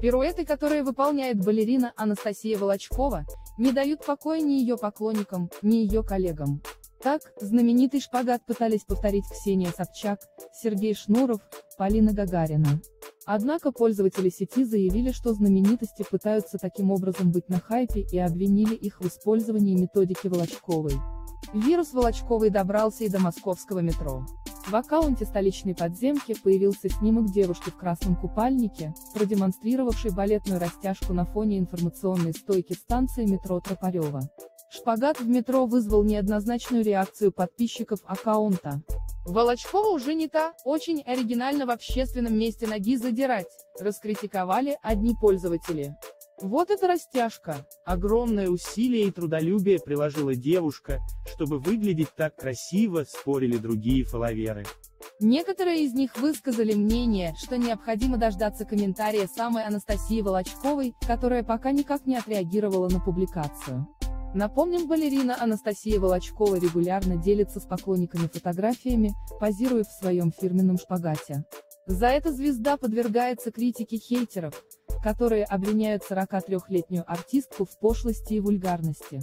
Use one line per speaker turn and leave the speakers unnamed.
Пируэты, которые выполняет балерина Анастасия Волочкова, не дают покоя ни ее поклонникам, ни ее коллегам. Так, знаменитый шпагат пытались повторить Ксения Собчак, Сергей Шнуров, Полина Гагарина. Однако пользователи сети заявили, что знаменитости пытаются таким образом быть на хайпе и обвинили их в использовании методики Волочковой. Вирус Волочковой добрался и до московского метро. В аккаунте столичной подземки появился снимок девушки в красном купальнике, продемонстрировавшей балетную растяжку на фоне информационной стойки станции метро Тропарева. Шпагат в метро вызвал неоднозначную реакцию подписчиков аккаунта. Волочкова уже не та, очень оригинально в общественном месте ноги задирать, раскритиковали одни пользователи. Вот это растяжка.
Огромное усилие и трудолюбие приложила девушка, чтобы выглядеть так красиво, спорили другие фоловеры.
Некоторые из них высказали мнение, что необходимо дождаться комментария самой Анастасии Волочковой, которая пока никак не отреагировала на публикацию. Напомним, балерина Анастасия Волочкова регулярно делится с поклонниками фотографиями, позируя в своем фирменном шпагате. За это звезда подвергается критике хейтеров, которые обвиняют 43-летнюю артистку в пошлости и вульгарности.